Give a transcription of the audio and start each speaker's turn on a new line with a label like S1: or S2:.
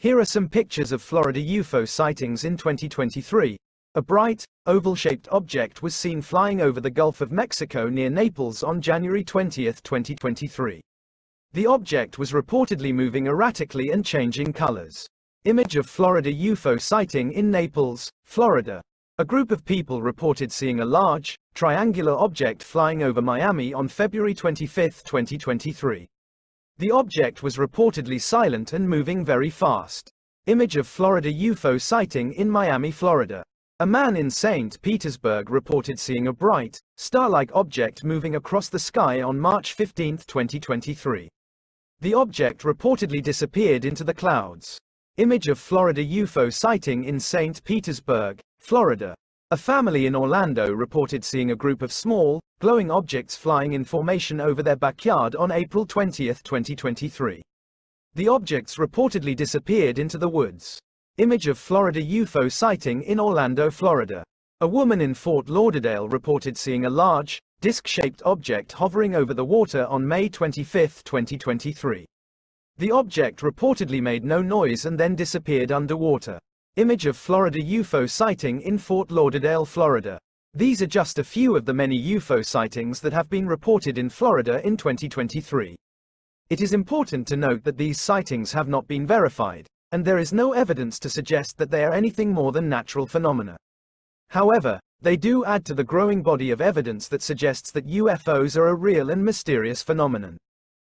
S1: Here are some pictures of Florida UFO sightings in 2023. A bright, oval-shaped object was seen flying over the Gulf of Mexico near Naples on January 20, 2023. The object was reportedly moving erratically and changing colors. Image of Florida UFO sighting in Naples, Florida. A group of people reported seeing a large, triangular object flying over Miami on February 25, 2023. The object was reportedly silent and moving very fast. Image of Florida UFO sighting in Miami, Florida. A man in St. Petersburg reported seeing a bright, star-like object moving across the sky on March 15, 2023. The object reportedly disappeared into the clouds. Image of Florida UFO sighting in St. Petersburg, Florida. A family in Orlando reported seeing a group of small, glowing objects flying in formation over their backyard on April 20, 2023. The objects reportedly disappeared into the woods. Image of Florida UFO sighting in Orlando, Florida. A woman in Fort Lauderdale reported seeing a large, disc-shaped object hovering over the water on May 25, 2023. The object reportedly made no noise and then disappeared underwater. Image of Florida UFO sighting in Fort Lauderdale, Florida. These are just a few of the many UFO sightings that have been reported in Florida in 2023. It is important to note that these sightings have not been verified, and there is no evidence to suggest that they are anything more than natural phenomena. However, they do add to the growing body of evidence that suggests that UFOs are a real and mysterious phenomenon.